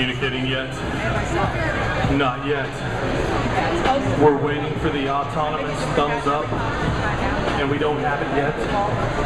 communicating yet? Not yet. We're waiting for the autonomous thumbs up, and we don't have it yet.